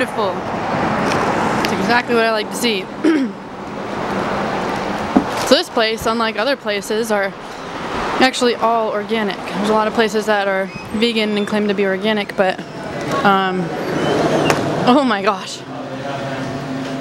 beautiful. It's exactly what I like to see. so this place, unlike other places, are actually all organic. There's a lot of places that are vegan and claim to be organic, but um, oh my gosh.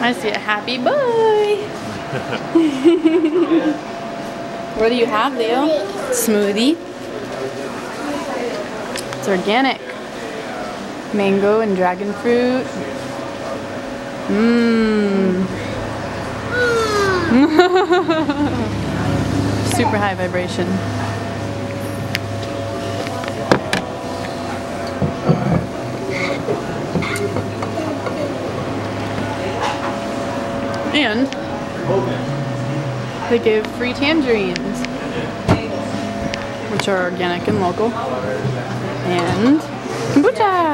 I see a happy boy. what do you have, Leo? Smoothie. It's organic. Mango and dragon fruit. Mmm. Super high vibration. And they give free tangerines, which are organic and local. And kombucha.